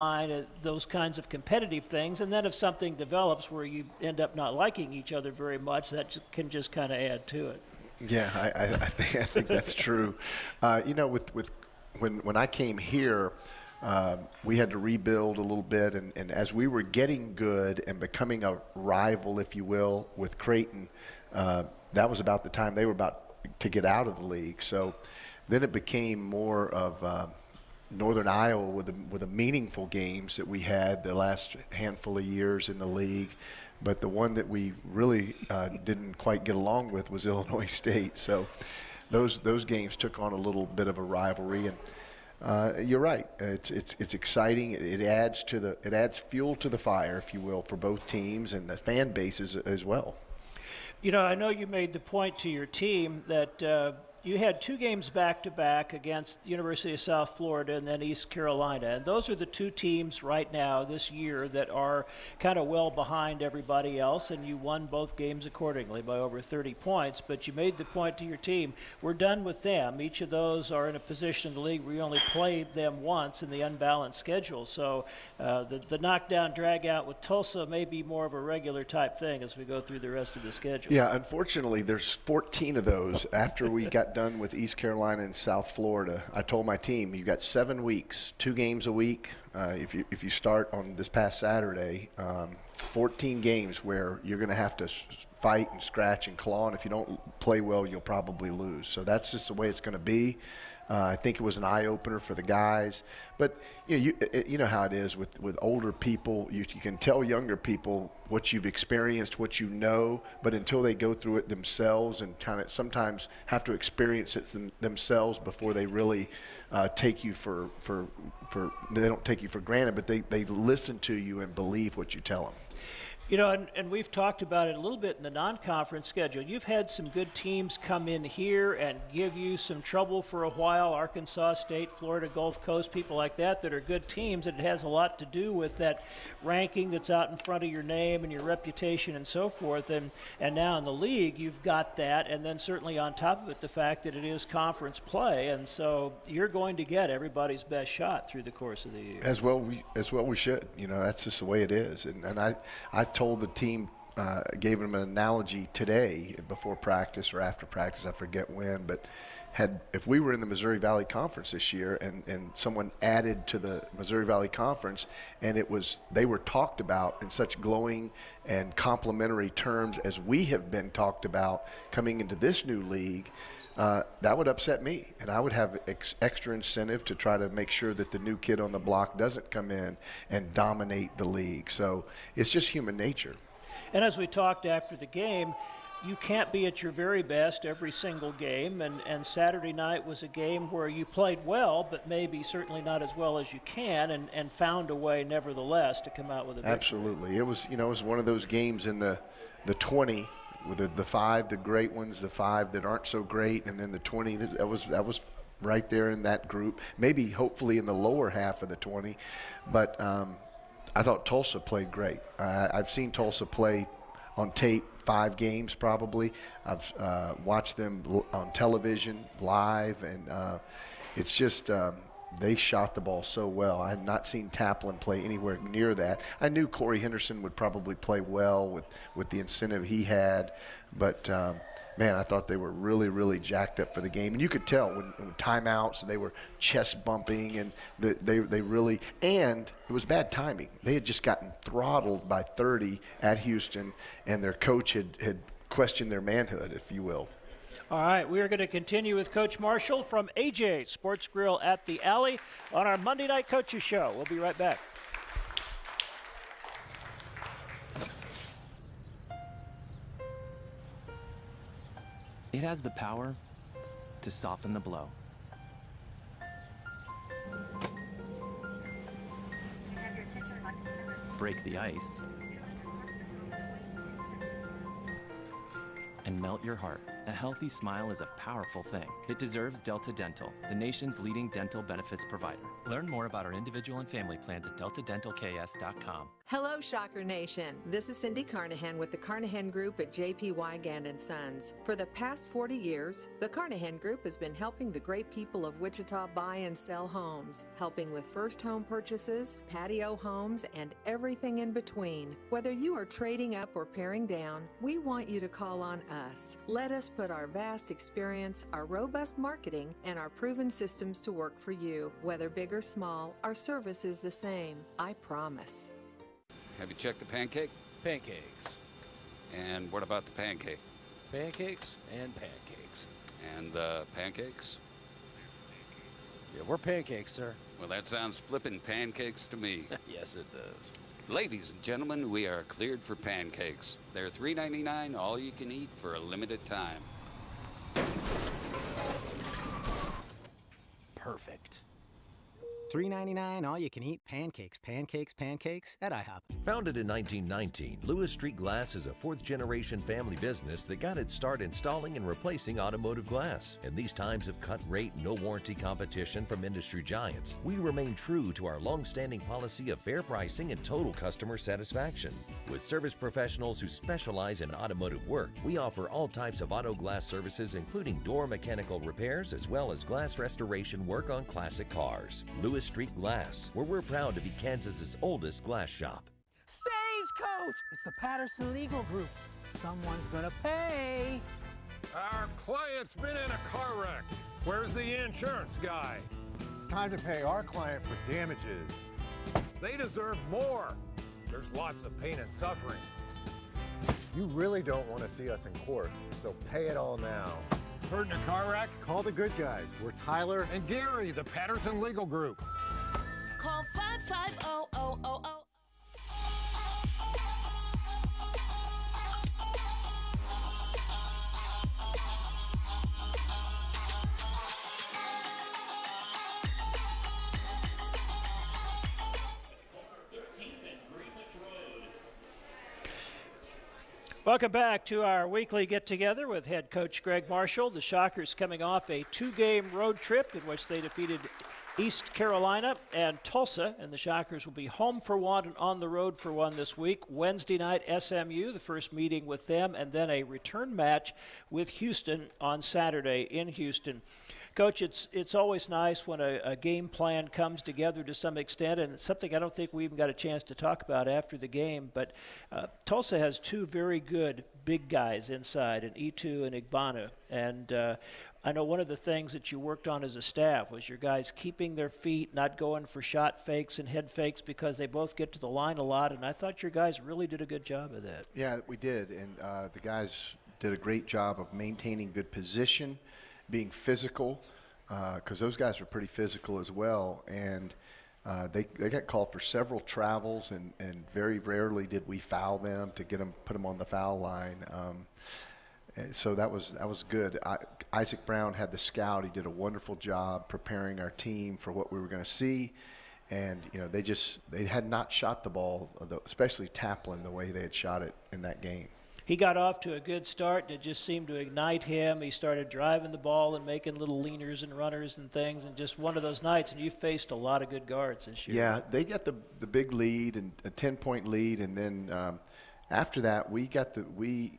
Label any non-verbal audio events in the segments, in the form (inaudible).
line, uh, those kinds of competitive things. And then if something develops where you end up not liking each other very much, that can just kind of add to it. Yeah, I, I, I, think, I think that's true. Uh, you know, with, with when, when I came here, um, we had to rebuild a little bit, and, and as we were getting good and becoming a rival, if you will, with Creighton, uh, that was about the time they were about to get out of the league. So then it became more of uh, Northern Iowa with the, with the meaningful games that we had the last handful of years in the league. But the one that we really uh, didn't quite get along with was (laughs) Illinois State. So those those games took on a little bit of a rivalry, and uh, you're right. It's it's it's exciting. It, adds to the it adds fuel to the fire, if you will, for both teams and the fan bases as well. You know, I know you made the point to your team that. Uh, you had two games back to back against the University of South Florida and then East Carolina. And those are the two teams right now this year that are kind of well behind everybody else. And you won both games accordingly by over 30 points. But you made the point to your team we're done with them. Each of those are in a position in the league where you only play them once in the unbalanced schedule. So uh, the, the knockdown drag out with Tulsa may be more of a regular type thing as we go through the rest of the schedule. Yeah, unfortunately, there's 14 of those after we (laughs) got done with East Carolina and South Florida, I told my team, you've got seven weeks, two games a week. Uh, if you if you start on this past Saturday, um, 14 games where you're going to have to fight and scratch and claw, and if you don't play well, you'll probably lose. So that's just the way it's going to be. Uh, I think it was an eye opener for the guys. But you know, you, it, you know how it is with, with older people. You, you, can tell younger people what you've experienced, what you know, but until they go through it themselves and kind of sometimes have to experience it them, themselves before they really uh, take you for, for, for, they don't take you for granted, but they, they listen to you and believe what you tell them. You know, and, and we've talked about it a little bit in the non conference schedule. You've had some good teams come in here and give you some trouble for a while Arkansas State, Florida Gulf Coast, people like that, that are good teams. And it has a lot to do with that ranking that's out in front of your name and your reputation and so forth. And, and now in the league, you've got that. And then certainly on top of it, the fact that it is conference play. And so you're going to get everybody's best shot through the course of the year. As well, we, as well we should. You know, that's just the way it is. And, and I, I told the team, uh, gave them an analogy today before practice or after practice, I forget when, but had if we were in the Missouri Valley Conference this year and, and someone added to the Missouri Valley Conference and it was they were talked about in such glowing and complimentary terms as we have been talked about coming into this new league, uh, that would upset me, and I would have ex- extra incentive to try to make sure that the new kid on the block doesn't come in and dominate the league. So it's just human nature. And as we talked after the game, you can't be at your very best every single game, and, and Saturday night was a game where you played well, but maybe certainly not as well as you can, and, and found a way nevertheless to come out with a victory. Absolutely, it was you know it was one of those games in the the 20 with the, the five, the great ones, the five that aren't so great, and then the 20 that was that was right there in that group. Maybe hopefully in the lower half of the 20, but um, I thought Tulsa played great. Uh, I've seen Tulsa play on tape five games probably. I've uh, watched them on television live, and uh, it's just. Um, they shot the ball so well. I had not seen Taplin play anywhere near that. I knew Corey Henderson would probably play well with, with the incentive he had, but um, man, I thought they were really, really jacked up for the game. And you could tell when, when timeouts, they were chest bumping, and the, they, they really, and it was bad timing. They had just gotten throttled by 30 at Houston, and their coach had, had questioned their manhood, if you will. All right, we are going to continue with Coach Marshall from AJ Sports Grill at the Alley on our Monday Night Coaches Show. We'll be right back. It has the power to soften the blow. Break the ice. And melt your heart A healthy smile is a powerful thing. It deserves Delta Dental, the nation's leading dental benefits provider. Learn more about our individual and family plans at deltadentalks.com. Hello, Shocker Nation. This is Cindy Carnahan with the Carnahan Group at JP Weigand and Sons. For the past 40 years, the Carnahan Group has been helping the great people of Wichita buy and sell homes, helping with first home purchases, patio homes, and everything in between. Whether you are trading up or paring down, we want you to call on us. Let us put our vast experience, our robust marketing, and our proven systems to work for you. Whether big or small, our service is the same. I promise. Have you checked the pancake? Pancakes. And what about the pancake? Pancakes and pancakes. And the pancakes? Yeah, we're pancakes, sir. Well, that sounds flippin' pancakes to me. (laughs) yes, it does. Ladies and gentlemen, we are cleared for pancakes. They're $3.99, all you can eat for a limited time. Perfect. $3.99 all you can eat pancakes, pancakes, pancakes at IHOP. Founded in 1919, Lewis Street Glass is a fourth generation family business that got its start installing and replacing automotive glass. In these times of cut rate, no warranty competition from industry giants, we remain true to our long standing policy of fair pricing and total customer satisfaction. With service professionals who specialize in automotive work, we offer all types of auto glass services, including door mechanical repairs as well as glass restoration work on classic cars. Lewis Street Glass, where we're proud to be Kansas's oldest glass shop. Stagecoach! It's the Patterson Legal Group. Someone's gonna pay. Our client's been in a car wreck. Where's the insurance guy? It's time to pay our client for damages. They deserve more. There's lots of pain and suffering. You really don't want to see us in court, so pay it all now. Hurt in a car wreck? Call the good guys. We're Tyler and Gary, the Patterson Legal Group. Call 550 Welcome back to our weekly get together with head coach Gregg Marshall. The Shockers coming off a two game road trip in which they defeated East Carolina and Tulsa, and the Shockers will be home for one and on the road for one this week. Wednesday night, SMU, the first meeting with them, and then a return match with Houston on Saturday in Houston. Coach, it's it's always nice when a, a, game plan comes together to some extent, and it's something I don't think we even got a chance to talk about after the game. But uh, Tulsa has two very good big guys inside, an Etou and Igbanu, and uh, I know one of the things that you worked on as a staff was your guys keeping their feet, not going for shot fakes and head fakes because they both get to the line a lot, and I thought your guys really did a good job of that. Yeah, we did, and uh, the guys did a great job of maintaining good position being physical, because uh, those guys were pretty physical as well. And uh, they, they got called for several travels, and, and very rarely did we foul them to get them, put them on the foul line. Um, so that was that was good. I, Isaac Brown had the scout. He did a wonderful job preparing our team for what we were going to see, and you know they just they had not shot the ball, especially Taplin, the way they had shot it in that game he got off to a good start. It just seemed to ignite him. He started driving the ball and making little leaners and runners and things, and just one of those nights. And you faced a lot of good guards this year. Yeah, they got the the big lead and a ten point lead, and then um, after that we got the we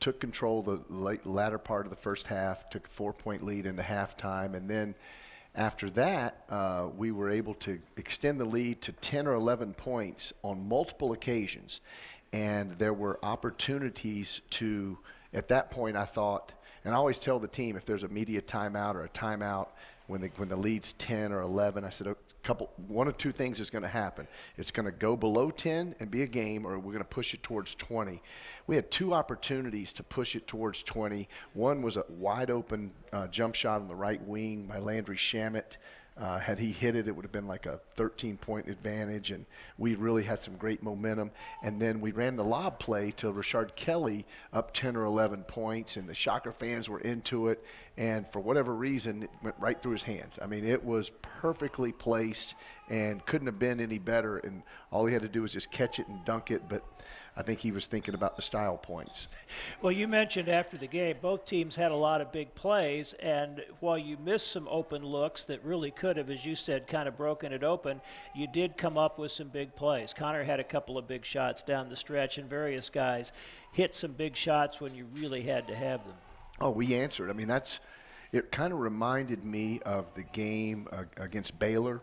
took control the late, latter part of the first half, took a four point lead into halftime, and then after that, uh, we were able to extend the lead to 10 or 11 points on multiple occasions and there were opportunities to at that point i thought and i always tell the team if there's a media timeout or a timeout when the when the lead's 10 or 11 i said a couple one or two things is going to happen. It's going to go below 10 and be a game or we're going to push it towards 20 we had two opportunities to push it towards 20 one was a wide open uh, jump shot on the right wing by landry shamet uh, had he hit it, it would have been like a 13 point advantage, and we really had some great momentum. And then we ran the lob play to Rashard Kelly up 10 or 11 points, and the Shocker fans were into it. And for whatever reason, it went right through his hands. I mean, it was perfectly placed, and couldn't have been any better. And all he had to do was just catch it and dunk it. But I think he was thinking about the style points. Well, you mentioned after the game, both teams had a lot of big plays, and while you missed some open looks that really could have, as you said, kind of broken it open, you did come up with some big plays. Conner had a couple of big shots down the stretch, and various guys hit some big shots when you really had to have them. Oh, we answered. I mean, that's it. Kind of reminded me of the game uh, against Baylor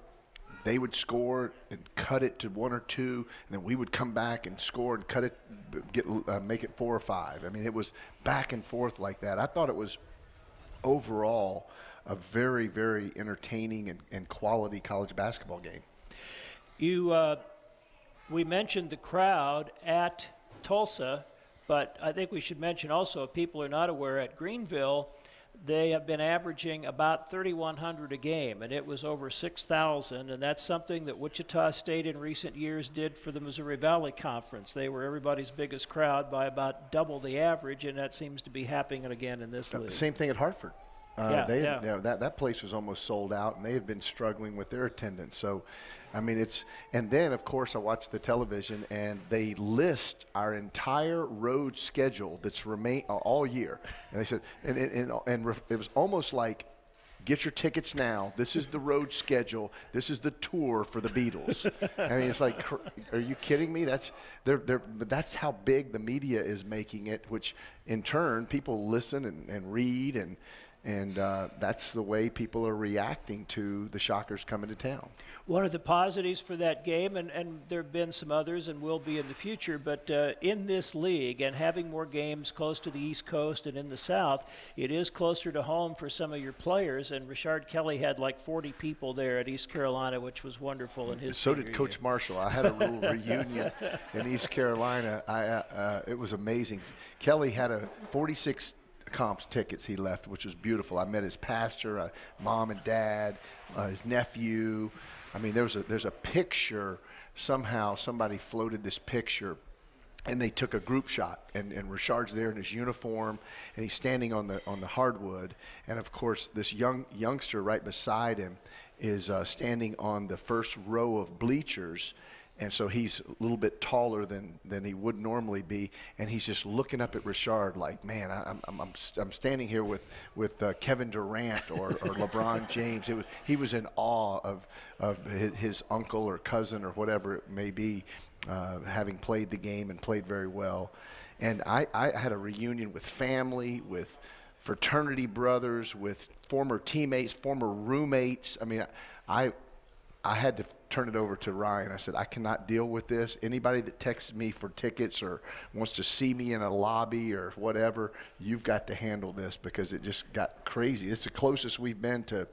they would score and cut it to one or two, and then we would come back and score and cut it, get uh, make it four or five. I mean, it was back and forth like that. I thought it was overall a very, very entertaining and, and quality college basketball game. You, uh, we mentioned the crowd at Tulsa, but I think we should mention also, if people are not aware, at Greenville they have been averaging about 3,100 a game, and it was over 6,000. And that's something that Wichita State in recent years did for the Missouri Valley Conference. They were everybody's biggest crowd by about double the average, and that seems to be happening again in this league. Same thing at Hartford. Uh, yeah, they, yeah. You know, that that place was almost sold out, and they had been struggling with their attendance. So, I mean, it's and then of course I watched the television, and they list our entire road schedule that's remain uh, all year, and they said, and and, and, and it was almost like. Get your tickets now. This is the road schedule. This is the tour for the Beatles. I mean, it's like, are you kidding me? That's they're, they're, but that's how big the media is making it, which in turn people listen and, and read and and uh, that's the way people are reacting to the Shockers coming to town. One of the positives for that game, and, and there have been some others and will be in the future, but uh, in this league and having more games close to the East Coast and in the South, it is closer to home for some of your players. And Rashard Kelly had like 40 people there at East Carolina, which was wonderful in his. So did Coach. Marshall. I had a little (laughs) reunion in East Carolina. I, uh, uh, it was amazing. Kelly had a 46 comps tickets he left, which was beautiful. I met his pastor, uh, mom and dad, uh, his nephew. I mean, there's a there's a picture. Somehow, somebody floated this picture, and they took a group shot. And, and Richard's there in his uniform, and he's standing on the on the hardwood. And of course, this young youngster right beside him is uh, standing on the first row of bleachers and so he's a little bit taller than, than he would normally be, and he's just looking up at Richard like, man, I'm, I'm, I'm, I'm standing here with, with uh, Kevin Durant or, or (laughs) LeBron James. It was, he was in awe of, of his, his uncle or cousin or whatever it may be, uh, having played the game and played very well. And I, I had a reunion with family, with fraternity brothers, with former teammates, former roommates. I mean, I, I had to turn it over to Ryan. I said, I cannot deal with this. Anybody that texts me for tickets or wants to see me in a lobby or whatever, you've got to handle this because it just got crazy. It's the closest we've been to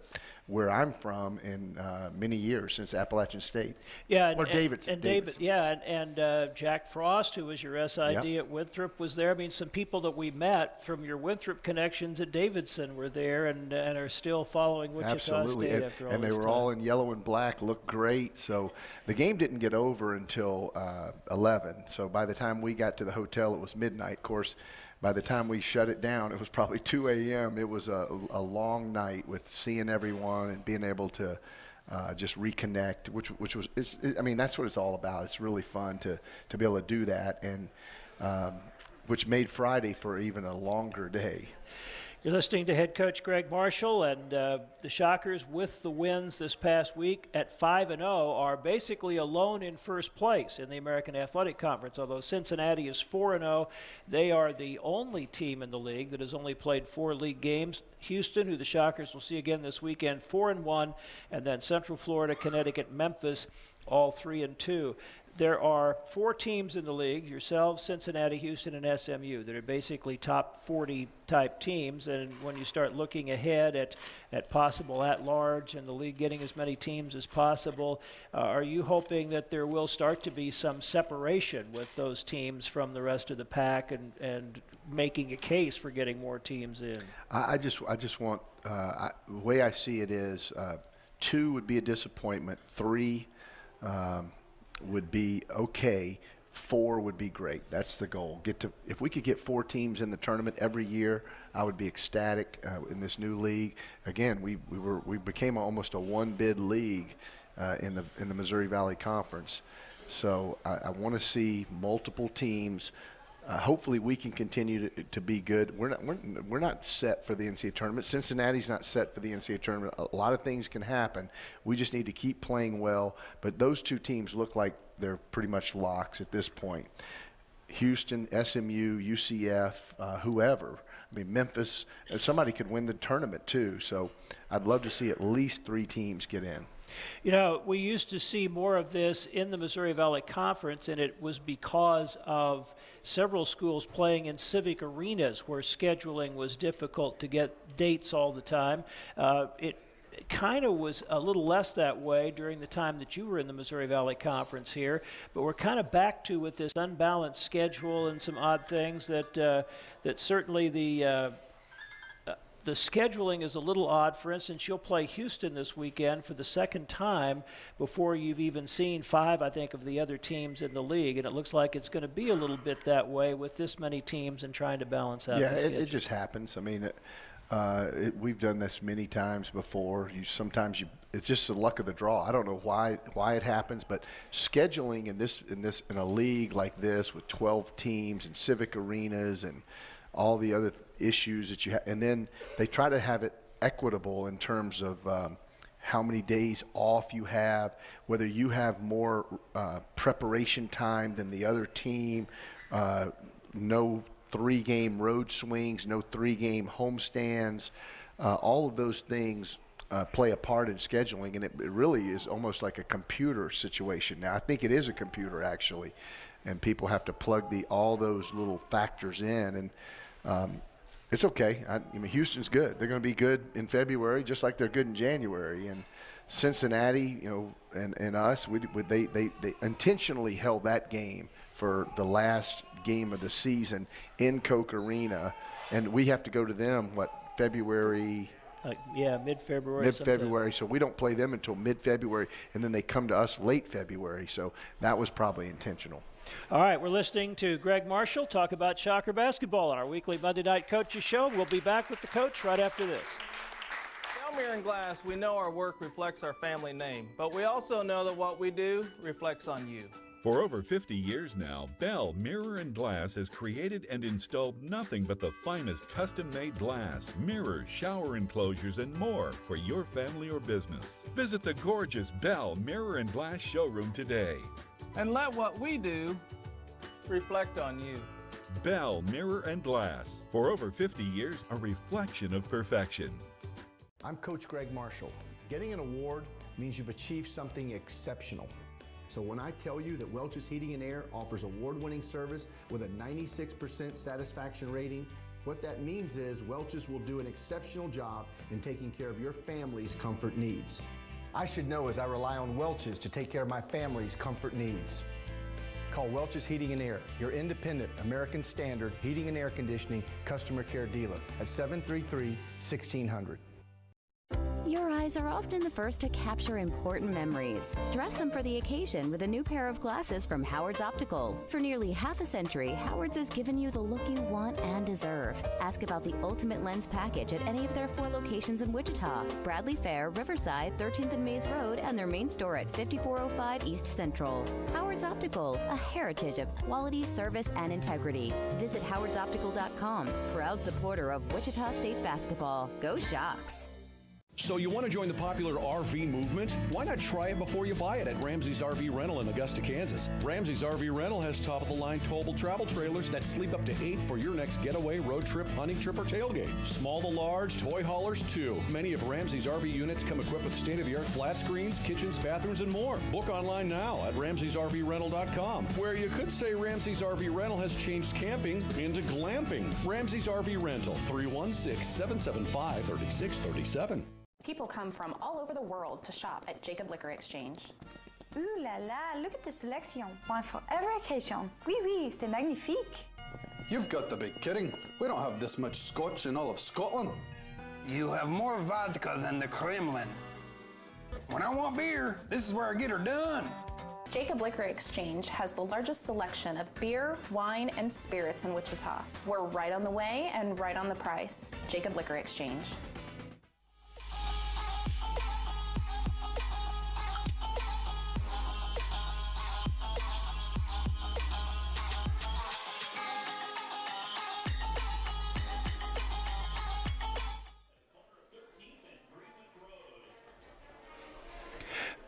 where I'm from in uh, many years since Appalachian State. Yeah, and, or Davidson. And, and David, yeah, and, and uh, Jack Frost, who was your SID Yep. at Winthrop, was there. I mean, some people that we met from your Winthrop connections at Davidson were there and, and are still following Wichita Absolutely, State and, after all and they were time. all in yellow and black, looked great. So the game didn't get over until uh, 11. So by the time we got to the hotel, it was midnight. Of course, by the time we shut it down, it was probably 2 a.m. It was a, a long night with seeing everyone and being able to. Uh, just reconnect, which which was, it, I mean, that's what it's all about. It's really fun to to be able to do that, and um, which made Friday for even a longer day. You're listening to head coach Gregg Marshall, and uh, the Shockers, with the wins this past week at 5 and 0, are basically alone in first place in the American Athletic Conference. Although Cincinnati is 4 and 0, they are the only team in the league that has only played four league games. Houston, who the Shockers will see again this weekend, 4 and 1, and then Central Florida, Connecticut, Memphis, all 3 and 2 there are four teams in the league yourselves, Cincinnati, Houston, and SMU that are basically top 40 type teams. And when you start looking ahead at, at possible at large and the league getting as many teams as possible, uh, are you hoping that there will start to be some separation with those teams from the rest of the pack and, and making a case for getting more teams in? I, I just I just want uh, I, the way I see it is uh, two would be a disappointment, three um, would be okay, four would be great. That's the goal. Get to if we could get four teams in the tournament every year, I would be ecstatic uh, in this new league. Again, we, we were we became almost a one bid league. uh, in the in the Missouri Valley Conference. So I, I want to see multiple teams. Uh, hopefully, we can continue to, to be good. We're not we're, we're not set for the NCAA tournament. Cincinnati's not set for the NCAA tournament. A lot of things can happen. We just need to keep playing well. But those two teams look like they're pretty much locks at this point. Houston, SMU, UCF, uh, whoever. I mean, Memphis, uh, somebody could win the tournament too. So I'd love to see at least three teams get in. You know, we used to see more of this in the Missouri Valley Conference, and it was because of several schools playing in civic arenas where scheduling was difficult to get dates all the time. Uh, it kind of was a little less that way during the time that you were in the Missouri Valley Conference here, but we're kind of back to with this unbalanced schedule and some odd things that uh, that certainly the uh, the scheduling is a little odd. For instance, you'll play Houston this weekend for the second time before you've even seen five, I think, of the other teams in the league, and it looks like it's going to be a little bit that way with this many teams and trying to balance out. Yeah, it, it, just happens. I mean. Uh, it, we've done this many times before. You sometimes you it's just the luck of the draw. I don't know why why it happens, but scheduling in this in this in a league like this with 12 teams and civic arenas and all the other issues that you have, and then they try to have it equitable in terms of um, how many days off you have, whether you have more uh, preparation time than the other team, uh, no three game road swings, no three game homestands. Uh, all of those things uh, play a part in scheduling, and it, it, really is almost like a computer situation. Now, I think it is a computer actually, and people have to plug the all those little factors in, and um, it's okay. I, I mean, Houston's good. They're going to be good in February, just like they're good in January, and Cincinnati, you know, and, and us, we, we, they, they, they intentionally held that game for the last game of the season in Koch Arena, and we have to go to them what February. Uh, yeah, mid February. Mid February, so we don't play them until mid February, and then they come to us late February. So that was probably intentional. All right, we're listening to Gregg Marshall talk about Shocker basketball on our weekly Monday Night Coaches Show. We'll be back with the coach right after this. Bell Mirror and Glass, we know our work reflects our family name, but we also know that what we do reflects on you. For over 50 years now, Bell Mirror and Glass has created and installed nothing but the finest custom made glass, mirrors, shower enclosures, and more for your family or business. Visit the gorgeous Bell Mirror and Glass showroom today. And let what we do reflect on you. Bell Mirror and Glass. For over 50 years, a reflection of perfection. I'm Coach Gregg Marshall. Getting an award means you've achieved something exceptional. So when I tell you that Welch's Heating and Air offers award-winning service with a 96% satisfaction rating, what that means is Welch's will do an exceptional job in taking care of your family's comfort needs. I should know as I rely on Welch's to take care of my family's comfort needs. Call Welch's Heating and Air, your independent American Standard heating and air conditioning customer care dealer at 733 1600. Eyes are often the first to capture important memories. Dress them for the occasion with a new pair of glasses from Howard's Optical. For nearly half a century, Howard's has given you the look you want and deserve. Ask about the ultimate lens package at any of their four locations in Wichita Bradley Fair, Riverside, 13th and Maize Road, and their main store at 5405 East Central. Howard's Optical, a heritage of quality, service, and integrity. Visit howardsoptical.com, proud supporter of Wichita State basketball. Go Shocks! So you want to join the popular RV movement? Why not try it before you buy it at Ramsey's RV Rental in Augusta, Kansas? Ramsey's RV Rental has top-of-the-line towable travel trailers that sleep up to eight for your next getaway, road trip, hunting trip, or tailgate. Small to large, toy haulers too. Many of Ramsey's RV units come equipped with state-of-the-art flat screens, kitchens, bathrooms, and more. Book online now at Ramsey'sRVRental.com, where you could say Ramsey's RV Rental has changed camping into glamping. Ramsey's RV Rental, 316-775-3637. People come from all over the world to shop at Jacob Liquor Exchange. Ooh la la, look at the selection. One for every occasion. Oui, oui, c'est magnifique. You've got to be kidding. We don't have this much scotch in all of Scotland. You have more vodka than the Kremlin. When I want beer, this is where I get her done. Jacob Liquor Exchange has the largest selection of beer, wine, and spirits in Wichita. We're right on the way and right on the price. Jacob Liquor Exchange.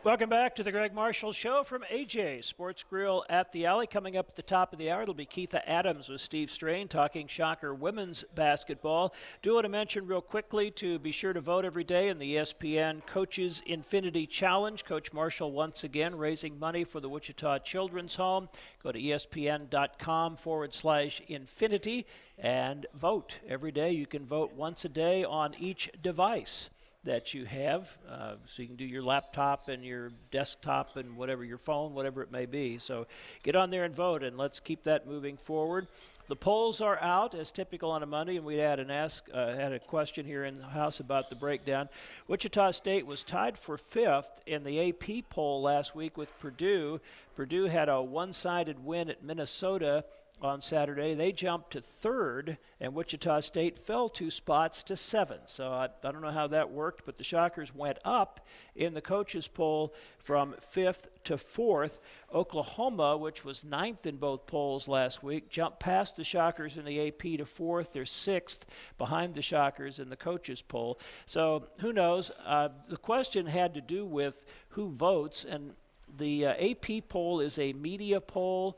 Welcome back to the Gregg Marshall Show from AJ Sports Grill at the Alley. Coming up at the top of the hour, it'll be Keitha Adams with Steve Strain talking Shocker women's basketball. Do want to mention real quickly to be sure to vote every day in the ESPN Coaches Infiniti Challenge. Coach Marshall once again raising money for the Wichita Children's Home. Go to espn.com forward slash infinity and vote every day. You can vote once a day on each device that you have. Uh, so you can do your laptop and your desktop and whatever, your phone, whatever it may be. So get on there and vote, and let's keep that moving forward. The polls are out as typical on a Monday, and we had an ask uh, had a question here in the house about the breakdown. Wichita State was tied for fifth in the AP poll last week with Purdue. Purdue had a one-sided win at Minnesota on Saturday. They jumped to third, and Wichita State fell two spots to seven. So I, I, don't know how that worked, but the Shockers went up in the coaches' poll from fifth to fourth. Oklahoma, which was ninth in both polls last week, jumped past the Shockers in the AP to fourth. They're sixth behind the Shockers in the coaches' poll. So who knows? Uh, the question had to do with who votes, and the uh, AP poll is a media poll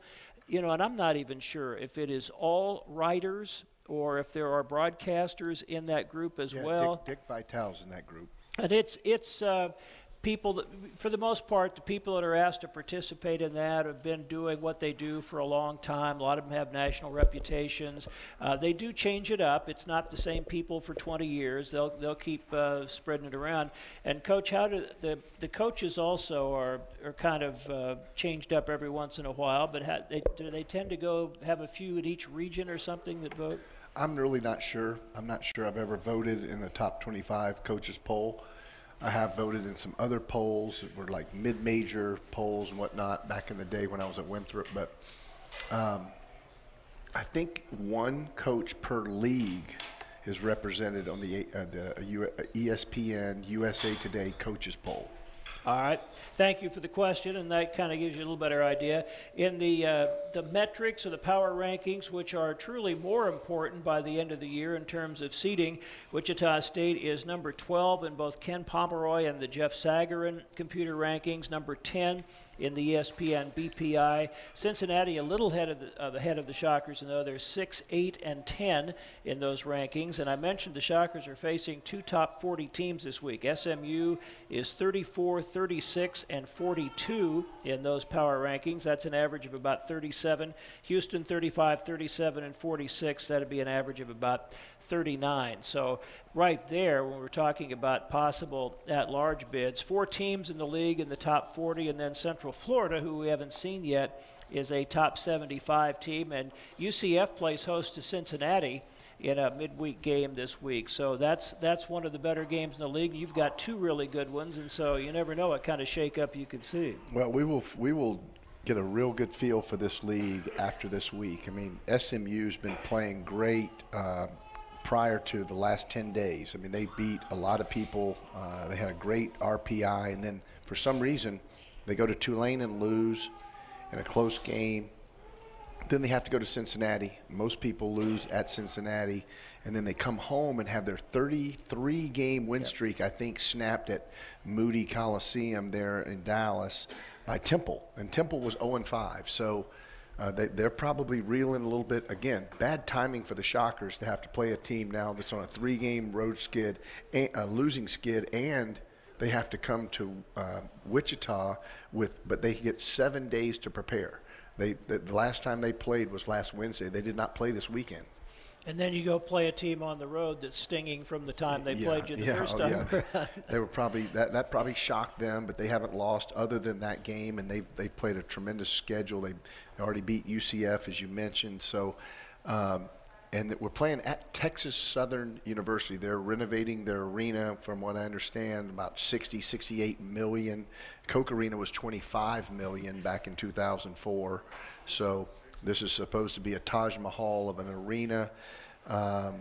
you know, and I'm not even sure if it is all writers or if there are broadcasters in that group as yeah, well. Dick, Dick Vitale's in that group. And it's it's uh, people that, for the most part, the people that are asked to participate in that have been doing what they do for a long time. A lot of them have national reputations. Uh, they do change it up. It's not the same people for 20 years. They'll they'll keep uh, spreading it around. And coach, how do the the coaches also are are kind of uh, changed up every once in a while? But they, do they tend to go have a few at each region or something that vote? I'm really not sure. I'm not sure I've ever voted in the top 25 coaches poll. I have voted in some other polls that were like mid-major polls and whatnot back in the day when I was at Winthrop, but um, I think one coach per league is represented on the, uh, the ESPN USA Today coaches poll. All right. Thank you for the question, and that kind of gives you a little better idea. In the uh, the metrics or the power rankings, which are truly more important by the end of the year in terms of seeding, Wichita State is number 12 in both Ken Pomeroy and the Jeff Sagarin computer rankings, number 10 in the ESPN BPI. Cincinnati a little ahead of the, uh, ahead of the Shockers, and though they're 6, 8, and 10 in those rankings. And I mentioned the Shockers are facing two top 40 teams this week. SMU is 34, 36, and 42 in those power rankings. That's an average of about 37. Houston 35, 37, and 46. That'd be an average of about 39. So right there, when we're talking about possible at-large bids, four teams in the league in the top 40, and then Central Florida, who we haven't seen yet, is a top 75 team, and UCF plays host to Cincinnati in a midweek game this week. So that's that's one of the better games in the league. You've got two really good ones, and so you never know what kind of shakeup you could see. Well, we will we will get a real good feel for this league after this week. I mean, SMU's been playing great. Uh, prior to the last 10 days. I mean, they beat a lot of people. Uh, they had a great RPI, and then for some reason, they go to Tulane and lose in a close game. Then they have to go to Cincinnati. Most people lose at Cincinnati, and then they come home and have their 33 game win streak, I think, snapped at Moody Coliseum there in Dallas by Temple. And Temple was 0 5. So uh, they, they're probably reeling a little bit. Again, bad timing for the Shockers to have to play a team now that's on a three-game road skid, a losing skid, and they have to come to uh, Wichita with, but they get seven days to prepare. They the, the last time they played was last Wednesday. They did not play this weekend. And then you go play a team on the road that's stinging from the time they yeah, played you the yeah, first oh, time. Yeah. (laughs) they, they were probably that, that probably shocked them, but they haven't lost other than that game, and they they played a tremendous schedule. They already beat UCF as you mentioned, so. Um, and that we're playing at Texas Southern University. They're renovating their arena, from what I understand, about 60, 68 million. Koch Arena was 25 million back in 2004. So this is supposed to be a Taj Mahal of an arena. Um,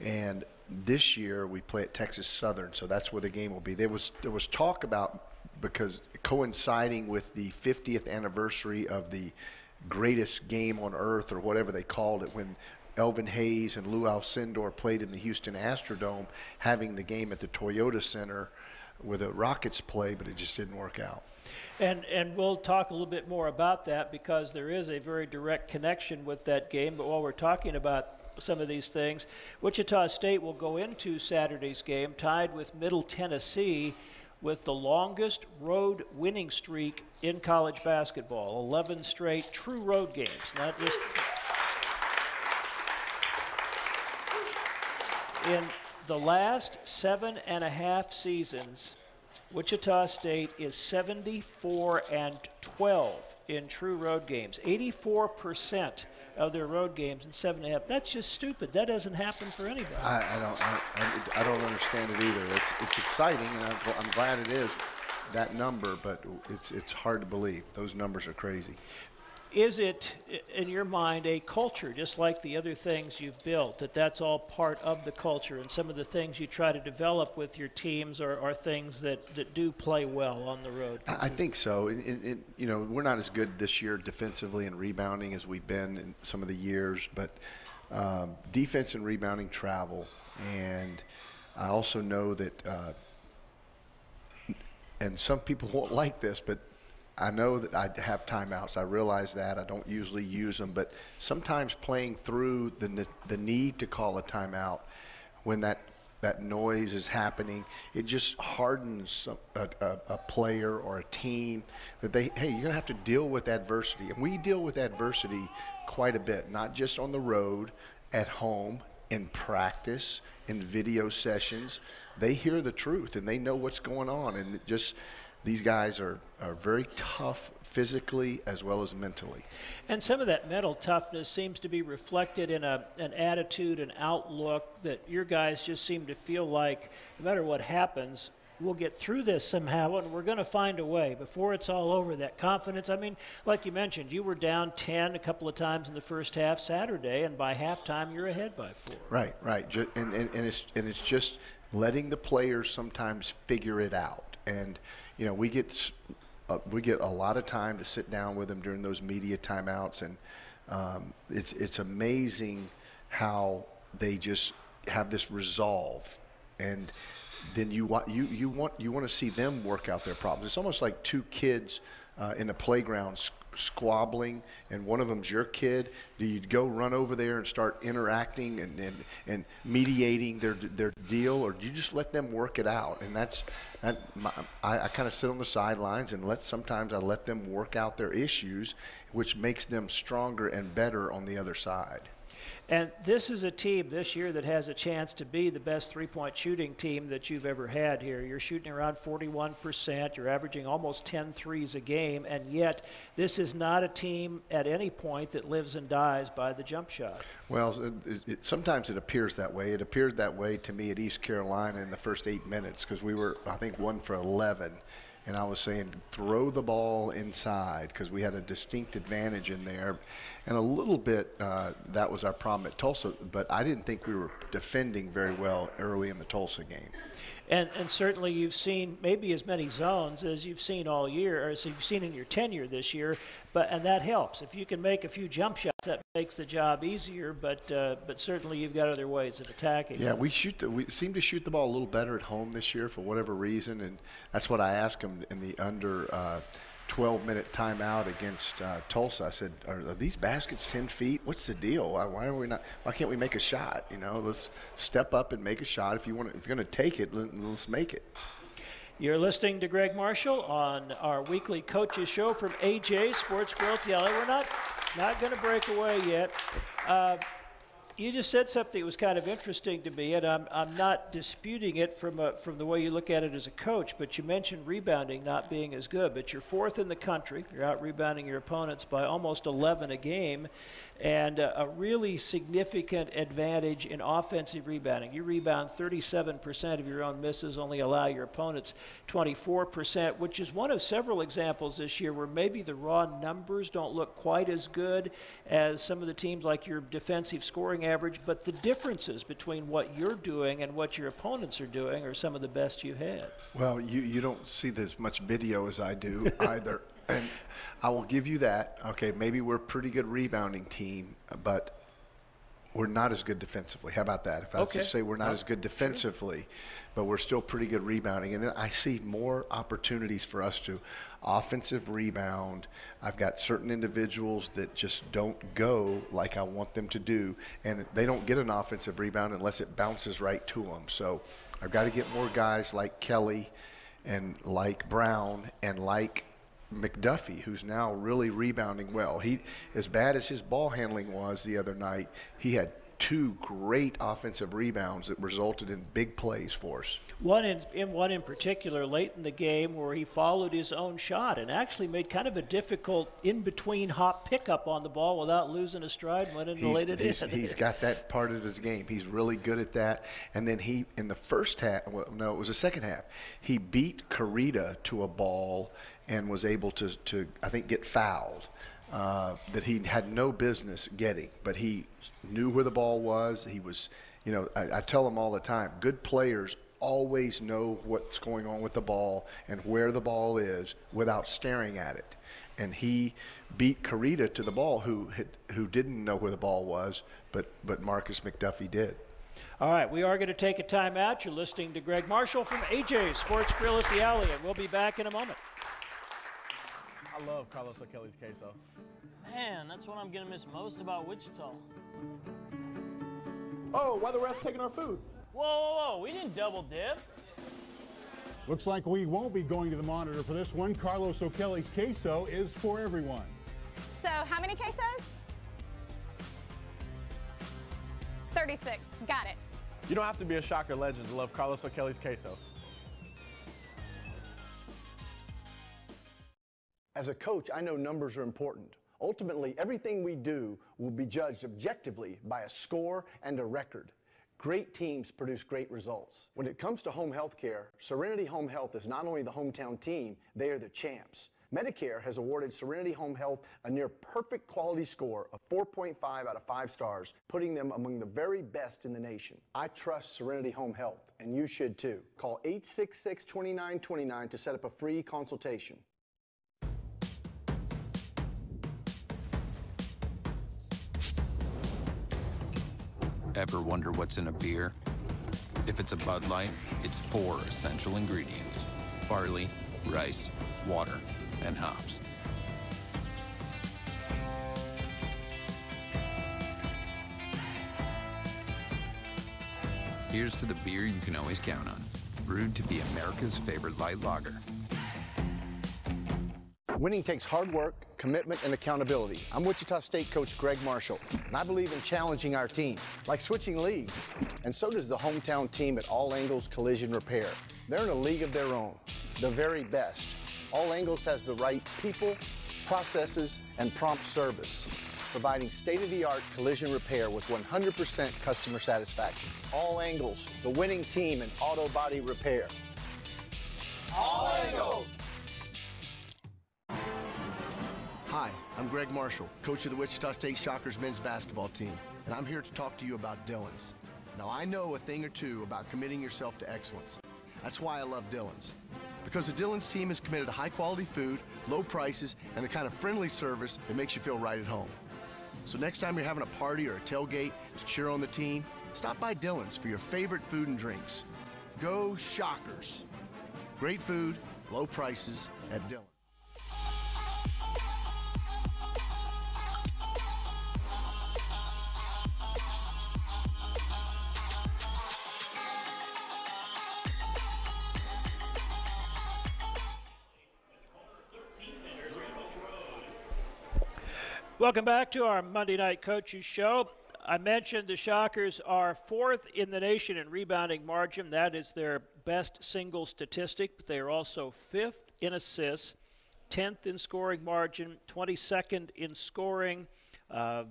and this year we play at Texas Southern, so that's where the game will be. There was there was talk about because coinciding with the 50th anniversary of the greatest game on earth or whatever they called it when Elvin Hayes and Lou Alcindor played in the Houston Astrodome, having the game at the Toyota Center. with a Rockets play, but it just didn't work out. And and we'll talk a little bit more about that because there is a very direct connection with that game. But while we're talking about some of these things, Wichita State will go into Saturday's game tied with Middle Tennessee with the longest road winning streak in college basketball 11 straight true road games, not just. In the last seven and a half seasons, Wichita State is 74 and 12 in true road games. 84% of their road games in seven and a half. That's just stupid. That doesn't happen for anybody. I, I don't. I, I, I, don't understand it either. It's it's exciting, and I'm, I'm glad it is that number, but it's it's hard to believe. Those numbers are crazy is it in your mind a culture just like the other things you've built that that's all part of the culture and some of the things you try to develop with your teams are, are things that, that do play well on the road? I think so. You know we're not as good this year defensively and rebounding as we've been in some of the years but um, defense and rebounding travel. And i also know that uh, and some people won't like this but I know that I have timeouts. I realize that. I don't usually use them, but sometimes playing through the, the need to call a timeout when that, that noise is happening, it just hardens a, a, a player or a team that they, hey, you're going to have to deal with adversity. And we deal with adversity quite a bit, not just on the road, at home, in practice, in video sessions. They hear the truth and they know what's going on. And it just, these guys are, are very tough physically as well as mentally. And some of that mental toughness seems to be reflected in a, an attitude, an outlook that your guys just seem to feel like no matter what happens, we'll get through this somehow and we're going to find a way. Before it's all over that confidence i mean like you mentioned you were down 10 a couple of times in the first half saturday and by halftime you're ahead by four. Right right. And, and, and, it's, and it's just letting the players sometimes figure it out and you know, we get uh, we get a lot of time to sit down with them during those media timeouts, and um, it's it's amazing how they just have this resolve, and then you want you you want you want to see them work out their problems. It's almost like two kids uh, in a playground squabbling and one of them's your kid, do you go run over there and start interacting and, and, and mediating their, their deal, or do you just let them work it out? And that's, that, my, I, I kind of sit on the sidelines and let sometimes I let them work out their issues, which makes them stronger and better on the other side. And this is a team this year that has a chance to be the best three point shooting team that you've ever had here. You're shooting around 41%, you're averaging almost 10 threes a game, and yet this is not a team at any point that lives and dies by the jump shot. Well, it, it, sometimes it appears that way. It appeared that way to me at East Carolina in the first eight minutes because we were, I think, one for 11 and I was saying throw the ball inside because we had a distinct advantage in there, and a little bit uh, that was our problem at Tulsa. But I didn't think we were defending very well early in the Tulsa game. And, and certainly you've seen maybe as many zones as you've seen all year, or as you've seen in your tenure this year. But and that helps if you can make a few jump shots. That makes the job easier. But uh, but certainly you've got other ways of attacking. Yeah, we shoot. The, we seem to shoot the ball a little better at home this year for whatever reason, and that's what I asked them in the under. Uh, 12 minute timeout against uh, Tulsa. I said, are, are, these baskets 10 feet? What's the deal? Why, why, are we not? Why can't we make a shot? You know, let's step up and make a shot. If you want, if you're going to take it, let, us make it. You're listening to Gregg Marshall on our weekly coaches show from AJ Sports Grill TL. We're not not going to break away yet. Uh, you just said something that was kind of interesting to me, and I'm, I'm not disputing it from, a, from the way you look at it as a coach, but you mentioned rebounding not being as good. But you're fourth in the country. You're out rebounding your opponents by almost 11 a game and uh, a really significant advantage in offensive rebounding. You rebound 37% of your own misses, only allow your opponents 24%, which is one of several examples this year where maybe the raw numbers don't look quite as good as some of the teams like your defensive scoring average, but the differences between what you're doing and what your opponents are doing are some of the best you've had. Well, you, you don't see as much video as I do (laughs) either and I will give you that. Okay, maybe we're a pretty good rebounding team, but we're not as good defensively. How about that? If I Okay. just say we're not as good defensively, but we're still pretty good rebounding, and then I see more opportunities for us to offensive rebound. I've got certain individuals that just don't go like I want them to do, and they don't get an offensive rebound unless it bounces right to them. So I've got to get more guys like Kelly and like Brown and like McDuffie, who's now really rebounding well. He, as bad as his ball handling was the other night, he had two great offensive rebounds that resulted in big plays for us. One in, in one in particular late in the game where he followed his own shot and actually made kind of a difficult in between hop pickup on the ball without losing a stride and went in and He's, laid it he's, (laughs) in. he's got that part of his game. He's really good at that. And then he, in the first half, well, no, it was the second half, he beat Carita to a ball and was able to, to I think, get fouled. Uh, that he had no business getting, but he knew where the ball was. He was, you know, I, I tell him all the time, good players always know what's going on with the ball and where the ball is without staring at it. And he beat Carita to the ball, who had, who didn't know where the ball was, but but Markis McDuffie did. All right, we are going to take a timeout. You're listening to Gregg Marshall from AJ Sports Grill at the Alley, and we'll be back in a moment. I love Carlos O'Kelly's queso. Man, that's what I'm gonna miss most about Wichita. Oh, why the refs taking our food? Whoa, whoa, whoa! We didn't double dip. Looks like we won't be going to the monitor for this one. Carlos O'Kelly's queso is for everyone. So, how many quesos? 36. Got it. You don't have to be a shocker legend to love Carlos O'Kelly's queso. As a coach, I know numbers are important. Ultimately, everything we do will be judged objectively by a score and a record. Great teams produce great results. When it comes to home health care, Serenity Home Health is not only the hometown team, they are the champs. Medicare has awarded Serenity Home Health a near perfect quality score of 4.5 out of 5 stars, putting them among the very best in the nation. I trust Serenity Home Health, and you should too. Call 866 2929 to set up a free consultation. Ever wonder what's in a beer? If it's a Bud Light, it's four essential ingredients barley, rice, water, and hops. Here's to the beer you can always count on, brewed to be America's favorite light lager. Winning takes hard work, commitment, and accountability. I'm Wichita State coach Gregg Marshall, and I believe in challenging our team, like switching leagues. And so does the hometown team at All Angles Collision Repair. They're in a league of their own, the very best. All Angles has the right people, processes, and prompt service, providing state-of-the-art collision repair with 100% customer satisfaction. All Angles, the winning team in auto body repair. All Angles! I'm Gregg Marshall, coach of the Wichita State Shockers men's basketball team, and I'm here to talk to you about Dillon's. Now, I know a thing or two about committing yourself to excellence. That's why I love Dillon's. Because the Dillon's team is committed to high quality food, low prices, and the kind of friendly service that makes you feel right at home. So next time you're having a party or a tailgate to cheer on the team, stop by Dillon's for your favorite food and drinks. Go Shockers! Great food, low prices at Dillon's. Welcome back to our Monday Night Coaches Show. I mentioned the Shockers are fourth in the nation in rebounding margin. That is their best single statistic, but they are also fifth in assists, 10th in scoring margin, 22nd in scoring. Uh,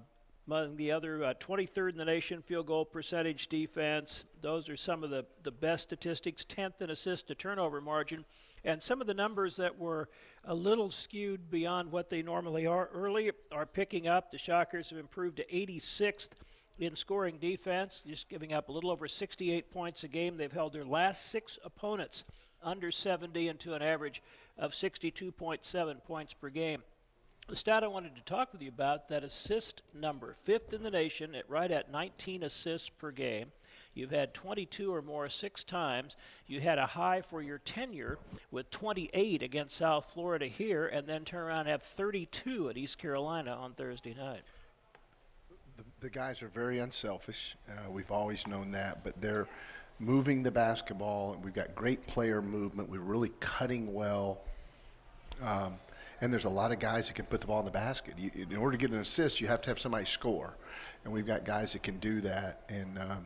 among the other, uh, 23rd in the nation field goal percentage defense. Those are some of the, the best statistics. 10th in assist to turnover margin. And some of the numbers that were a little skewed beyond what they normally are early are picking up. The Shockers have improved to 86th in scoring defense, just giving up a little over 68 points a game. They've held their last six opponents under 70 and to an average of 62.7 points per game. The stat I wanted to talk with you about that assist number, fifth in the nation, at right at 19 assists per game. You've had 22 or more six times. You had a high for your tenure with 28 against South Florida here, and then turn around and have 32 at East Carolina on Thursday night. The, the guys are very unselfish. Uh, we've always known that, but they're moving the basketball, and we've got great player movement. We're really cutting well. Um, and there's a lot of guys that can put the ball in the basket. You, in order to get an assist, you have to have somebody score, and we've got guys that can do that. And um,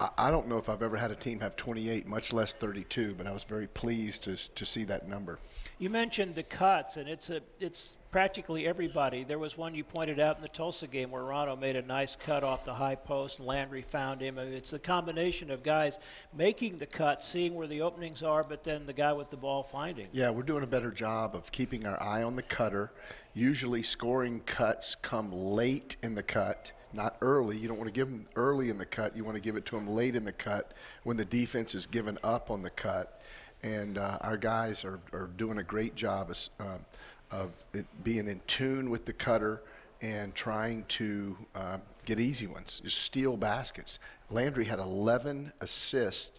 I, don't know if I've ever had a team have 28, much less 32, but I was very pleased to to see that number. You mentioned the cuts, and it's a it's practically everybody. There was one you pointed out in the Tulsa game where Rauno made a nice cut off the high post, and Landry found him. I mean, it's the combination of guys making the cut, seeing where the openings are, but then the guy with the ball finding. Yeah, we're doing a better job of keeping our eye on the cutter. Usually, scoring cuts come late in the cut, not early. You don't want to give them early in the cut. You want to give it to them late in the cut when the defense is given up on the cut. And uh, our guys are, are doing a great job of, um, of it being in tune with the cutter and trying to uh, get easy ones, just steal baskets. Landry had 11 assists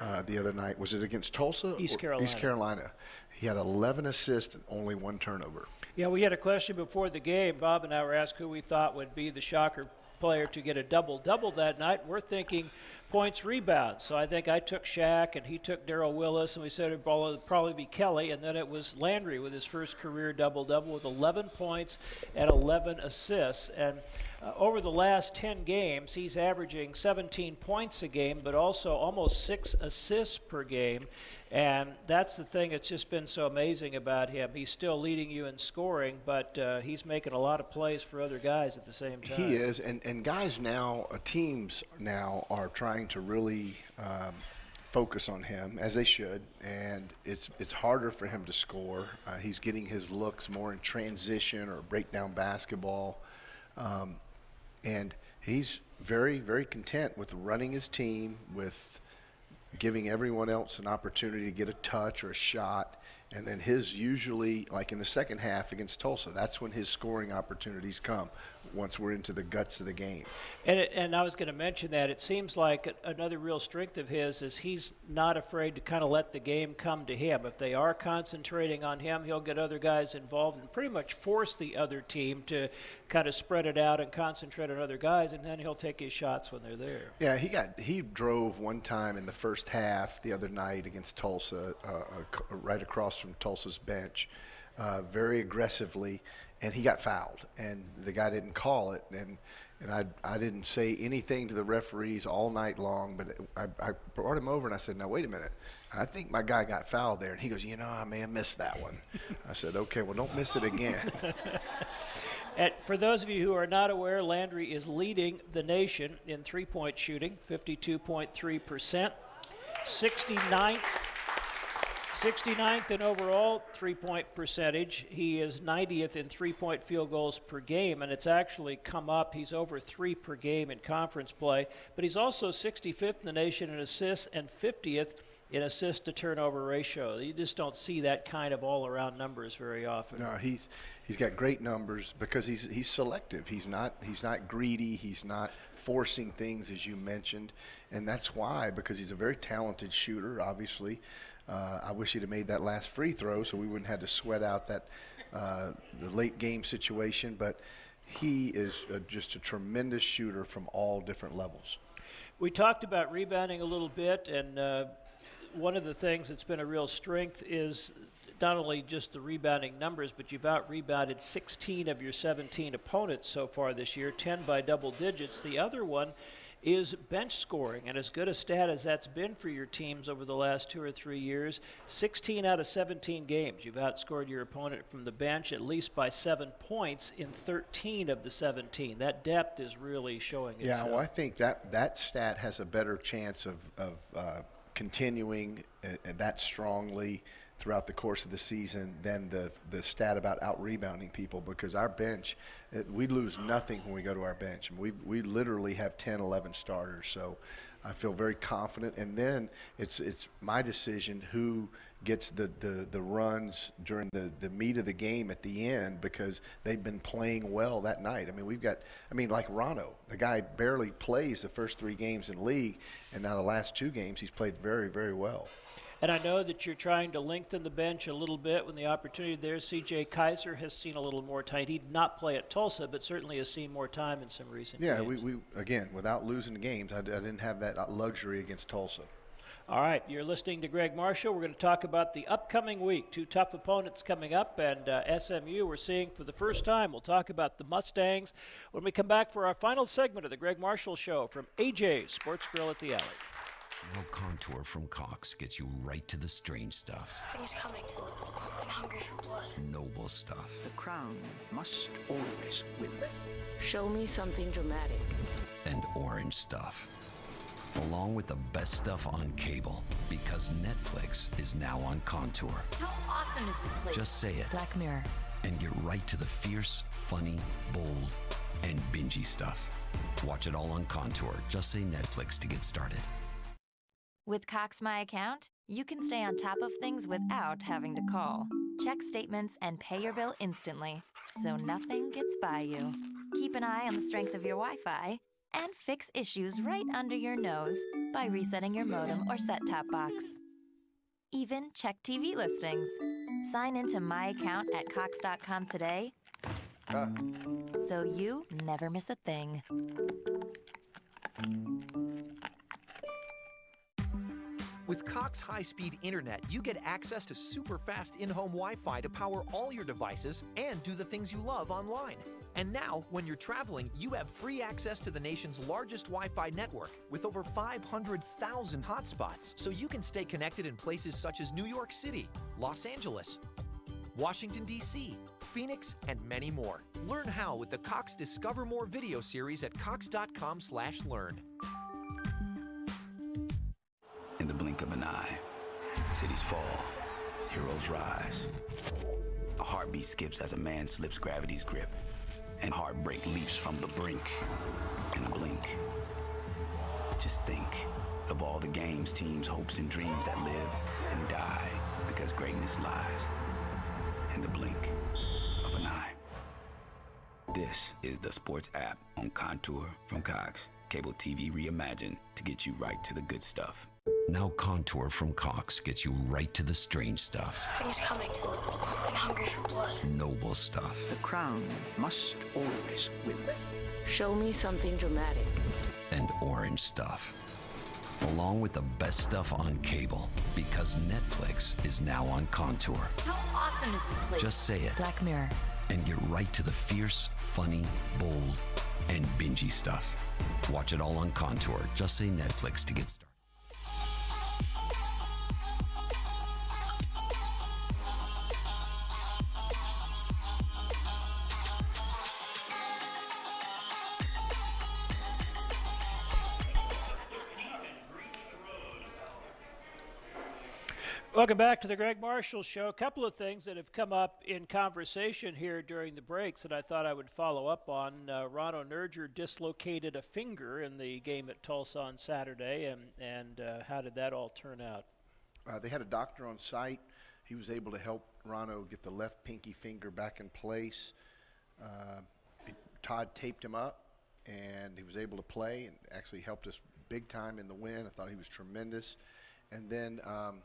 uh, the other night. Was it against Tulsa? East Carolina. East Carolina. He had 11 assists and only one turnover. Yeah, we had a question before the game. Bob and I were asked who we thought would be the shocker player to get a double double that night. We're thinking points rebounds. So I think I took Shaq and he took Darral Willis, and we said it'd probably probably be Kelly, and then it was Landry with his first career double double with 11 points and 11 assists. And uh, over the last 10 games, he's averaging 17 points a game, but also almost six assists per game. And that's the thing that's just been so amazing about him. He's still leading you in scoring, but uh, he's making a lot of plays for other guys at the same time. He is, and, and guys now, uh, teams now are trying to really um, focus on him as they should, and it's it's harder for him to score. Uh, he's getting his looks more in transition or breakdown basketball, um, and he's very very content with running his team with giving everyone else an opportunity to get a touch or a shot. And then his usually, like in the second half against Tulsa, that's when his scoring opportunities come once we're into the guts of the game. And, it, and I was going to mention that it seems like another real strength of his is he's not afraid to kind of let the game come to him. If they are concentrating on him, he'll get other guys involved and pretty much force the other team to kind of spread it out and concentrate on other guys, and then he'll take his shots when they're there. Yeah, he got he drove one time in the first half the other night against Tulsa, uh, uh, right across from Tulsa's bench, uh, very aggressively, and he got fouled, and the guy didn't call it, and and I I didn't say anything to the referees all night long, but I, I brought him over and I said, now wait a minute, I think my guy got fouled there, and he goes, you know, I may have missed that one. I said, okay, well don't miss it again. (laughs) For those of you who are not aware, Landry is leading the nation in three point shooting, 52.3%. 69th, 69th in overall three point percentage. He is 90th in three point field goals per game, and it's actually come up. He's over three per game in conference play, but he's also 65th in the nation in assists and 50th in assist to turnover ratio. You just don't see that kind of all around numbers very often. No, he's he's got great numbers because he's he's selective. He's not he's not greedy. He's not forcing things as you mentioned, and that's why because he's a very talented shooter. Obviously, uh, I wish he'd have made that last free throw so we wouldn't have to sweat out that uh, the late game situation. But he is uh just a tremendous shooter from all different levels. We talked about rebounding a little bit, and uh, one of the things that's been a real strength is not only just the rebounding numbers, but you've out rebounded 16 of your 17 opponents so far this year, 10 by double digits. The other one is bench scoring, and as good a stat as that's been for your teams over the last two or three years, 16 out of 17 games, you've outscored your opponent from the bench at least by seven points in 13 of the 17. That depth is really showing Yeah, itself. well, I think that that stat has a better chance of, of uh, continuing uh, uh, that strongly throughout the course of the season than the the stat about out rebounding people because our bench we lose nothing when we go to our bench and we we literally have 10 11 starters so I feel very confident and then it's it's my decision who gets the, the, the runs during the, the meat of the game at the end because they've been playing well that night. I mean, we've got, I mean, like Rauno, the guy barely plays the first three games in league, and now the last two games he's played very, very well. And I know that you're trying to lengthen the bench a little bit when the opportunity there. CJ Keyser has seen a little more time. He did not play at Tulsa, but certainly has seen more time in some recent Yeah, games. we, we again, without losing games, I didn't have that luxury against Tulsa. All right, you're listening to Gregg Marshall. We're going to talk about the upcoming week. Two tough opponents coming up, and uh, SMU we're seeing for the first time. We'll talk about the Mustangs when we come back for our final segment of the Gregg Marshall Show from AJ's Sports Grill at the Alley. No contour from Cox gets you right to the strange stuff. Something's coming. Something hungry for blood. Noble stuff. The crown must always win. Show me something dramatic. And orange stuff. Along with the best stuff on cable. Because Netflix is now on Contour. How awesome is this place? Just say it. Black Mirror. And get right to the fierce, funny, bold, and bingy stuff. Watch it all on Contour. Just say Netflix to get started. With Cox My Account, you can stay on top of things without having to call. Check statements and pay your bill instantly, so nothing gets by you. Keep an eye on the strength of your Wi Fi and fix issues right under your nose by resetting your modem or set top box. Even check TV listings. Sign into My Account at Cox.com today so you never miss a thing. With Cox high speed internet, you get access to super fast in home Wi Fi to power all your devices and do the things you love online. And now, when you're traveling, you have free access to the nation's largest Wi Fi network with over 500,000 hotspots, so you can stay connected in places such as New York City, Los Angeles, Washington, D.C., Phoenix, and many more. Learn how with the Cox Discover More video series at cox.com/slash of an eye, cities fall, heroes rise. A heartbeat skips as a man slips gravity's grip, and heartbreak leaps from the brink in a blink. Just think of all the games, teams, hopes, and dreams that live and die because greatness lies in the blink of an eye. This is the sports app on Contour from Cox. Cable TV reimagined to get you right to the good stuff. Now Contour from Cox gets you right to the strange stuff. Something's coming. Something hungry for blood. Noble stuff. The crown must always win. Show me something dramatic. And orange stuff. Along with the best stuff on cable. Because Netflix is now on Contour. How awesome is this place? Just say it. Black Mirror. And get right to the fierce, funny, bold, and bingy stuff. Watch it all on Contour. Just say Netflix to get started. Welcome back to the Gregg Marshall Show. A couple of things that have come up in conversation here during the breaks that I thought I would follow up on. Uh, Rauno Nurger dislocated a finger in the game at Tulsa on Saturday, and, and uh, how did that all turn out? Uh, they had a doctor on site. He was able to help Rauno get the left pinky finger back in place. Uh, it, Todd taped him up, and he was able to play and actually helped us big time in the win. I thought he was tremendous. And then um,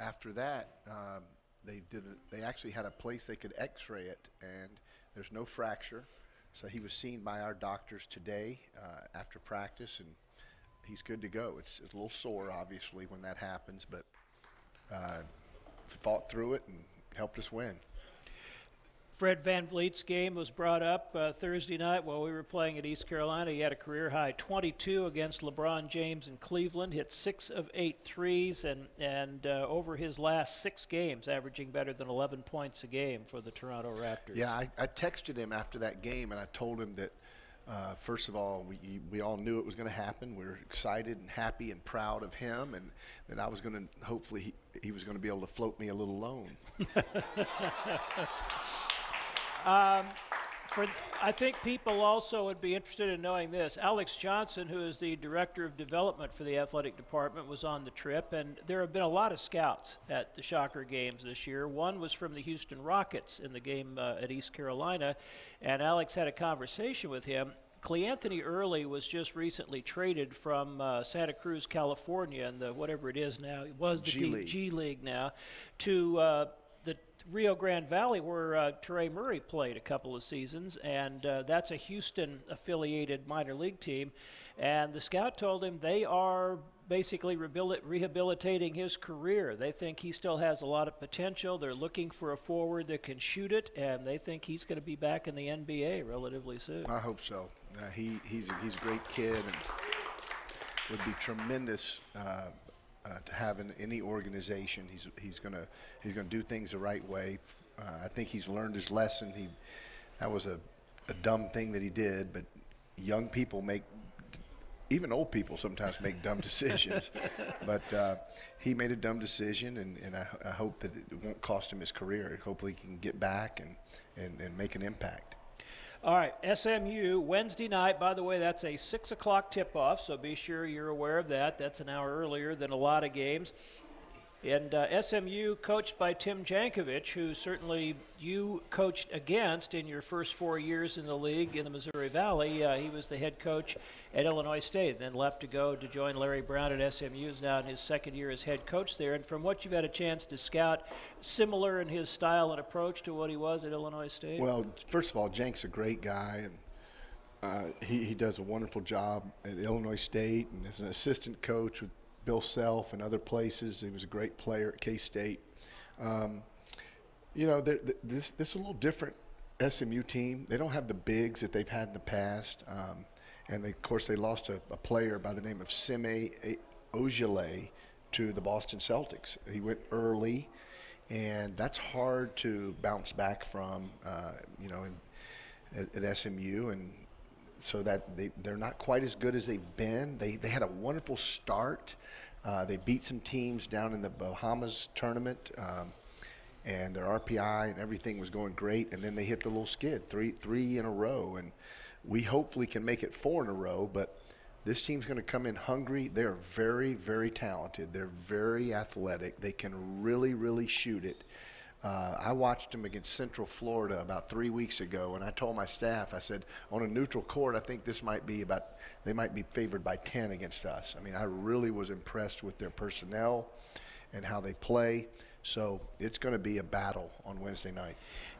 after that, um, they did. A, they actually had a place they could X-ray it, and there's no fracture. So he was seen by our doctors today uh, after practice, and he's good to go. It's, it's a little sore, obviously, when that happens, but uh, fought through it and helped us win. Fred VanVleet's game was brought up uh, Thursday night while we were playing at East Carolina. He had a career high 22 against LeBron James in Cleveland, hit six of eight threes, and, and uh, over his last six games, averaging better than 11 points a game for the Toronto Raptors. Yeah, I, I texted him after that game, and I told him that, uh, first of all, we, we all knew it was going to happen. We were excited and happy and proud of him, and that I was going to, hopefully, he, he was going to be able to float me a little loan. (laughs) Um, for, I think people also would be interested in knowing this. Alex Johnson, who is the director of development for the athletic department, was on the trip, and there have been a lot of scouts at the Shocker games this year. One was from the Houston Rockets in the game uh, at East Carolina, and Alex had a conversation with him. Cleanthony Early was just recently traded from uh, Santa Cruz, California, and the whatever it is now, it was the G D- League. G League now, to uh, Rio Grande Valley, where uh, Toure' Murry played a couple of seasons, and uh, that's a Houston-affiliated minor league team. And the scout told him they are basically rehabil- rehabilitating his career. They think he still has a lot of potential. They're looking for a forward that can shoot it, and they think he's going to be back in the NBA relatively soon. I hope so. Uh, he he's a, he's a great kid and would be tremendous uh, uh, to have in any organization. He's he's gonna he's gonna do things the right way. Uh, I think he's learned his lesson. He that was a, a dumb thing that he did, but young people make even old people sometimes make dumb decisions. (laughs) but uh, he made a dumb decision, and, and I, I hope that it won't cost him his career. Hopefully, he can get back and, and, and make an impact. All right, SMU Wednesday night. By the way, that's a six o'clock tip-off, so be sure you're aware of that. That's an hour earlier than a lot of games. And uh, SMU, coached by Tim Jankovich, who certainly you coached against in your first four years in the league in the Missouri Valley. Uh, he was the head coach at Illinois State, then left to go to join Larry Brown at SMU. Is now in his second year as head coach there. And from what you've had a chance to scout, similar in his style and approach to what he was at Illinois State. Well, first of all, Jank's a great guy, and uh, he, he does a wonderful job at Illinois State and as an assistant coach with Bill Self and other places. He was a great player at K State. Um, you know, this this is a little different SMU team. They don't have the bigs that they've had in the past, um, and they, of course they lost a, a player by the name of Semi Ojeleye to the Boston Celtics. He went early, and that's hard to bounce back from. Uh, you know, in, at, at SMU, and so that they, they're not quite as good as they've been. They, they had a wonderful start. Uh, they beat some teams down in the Bahamas tournament, um, and their RPI and everything was going great. And then they hit the little skid, three three in a row, and we hopefully can make it four in a row. But this team's going to come in hungry. They're very very talented. They're very athletic. They can really really shoot it. Uh, I watched them against Central Florida about three weeks ago, and I told my staff, I said, on a neutral court, I think this might be about, they might be favored by 10 against us. I mean, I really was impressed with their personnel and how they play. So it's going to be a battle on Wednesday night.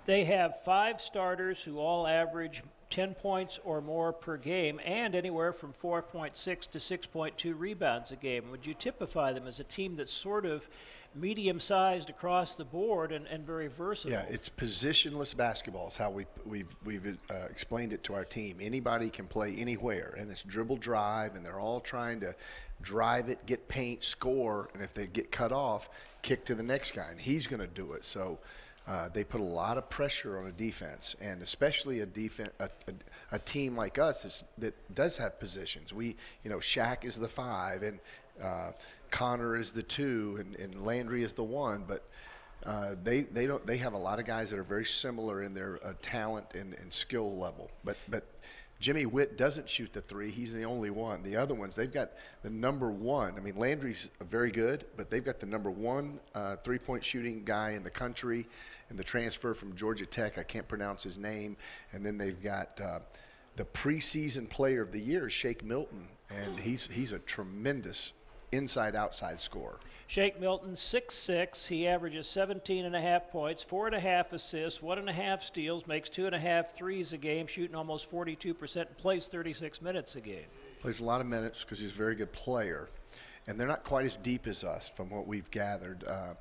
They have five starters who all average 10 points or more per game and anywhere from 4.6 to 6.2 rebounds a game. Would you typify them as a team that's sort of medium sized across the board and, and very versatile? Yeah, it's positionless basketball. Is how we we've we've uh, explained it to our team. Anybody can play anywhere, and it's dribble drive, and they're all trying to drive it, get paint, score, and if they get cut off, kick to the next guy, and he's going to do it. So. Uh, they put a lot of pressure on a defense, and especially a defense, a, a, a team like us is, that does have positions. We, you know, Shaq is the five, and uh, Conner is the two, and, and Landry is the one. But uh, they they don't they have a lot of guys that are very similar in their uh, talent and, and skill level. But but Jimmy Whitt doesn't shoot the three. He's the only one. The other ones, they've got the number one. I mean, Landry's very good, but they've got the number one uh, three point shooting guy in the country, and the transfer from Georgia Tech. I can't pronounce his name. And then they've got uh, the preseason player of the year, Shake Milton, and he's he's a tremendous inside outside scorer. Shake Milton, six six. He averages 17 and a half points, four and a half assists, one and a half steals, makes two and a half threes a game, shooting almost 42%, and plays 36 minutes a game. Plays a lot of minutes because he's a very good player. And they're not quite as deep as us from what we've gathered. Uh,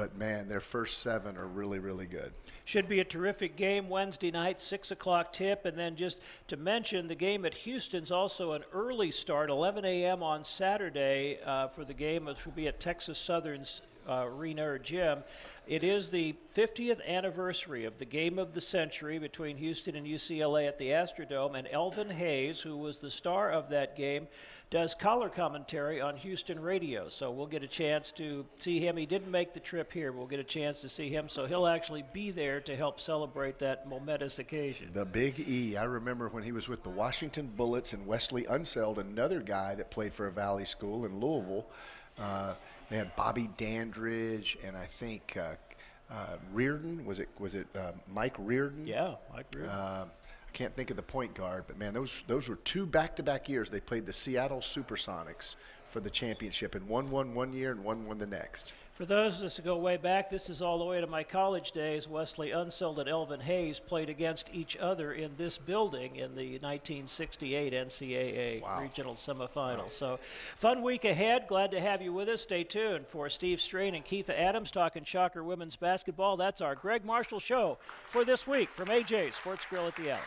but man, their first seven are really, really good. Should be a terrific game Wednesday night, 6 o'clock tip. And then just to mention, the game at Houston's also an early start, 11 a.m. on Saturday uh, for the game, which will be at Texas Southern's uh, or gym. It is the 50th anniversary of the game of the century between Houston and UCLA at the Astrodome, and Elvin Hayes, who was the star of that game, does color commentary on Houston radio. So we'll get a chance to see him. He didn't make the trip here. but We'll get a chance to see him. So he'll actually be there to help celebrate that momentous occasion. The Big E. I remember when he was with the Washington Bullets and Wesley Unseld, another guy that played for a Valley School in Louisville. Uh, they had Bobby Dandridge and I think uh, uh, Riordan. Was it was it uh, Mike Riordan? Yeah, Mike Riordan. Uh, I can't think of the point guard, but man, those those were two back-to-back years. They played the Seattle SuperSonics for the championship, and one won one year and one won the next. For those of us who go way back, this is all the way to my college days. Wesley Unseld and Elvin Hayes played against each other in this building in the 1968 NCAA Wow. regional semifinal. So, fun week ahead. Glad to have you with us. Stay tuned for Steve Strain and Keitha Adams talking Shocker women's basketball. That's our Gregg Marshall show for this week from AJ Sports Grill at the Alley.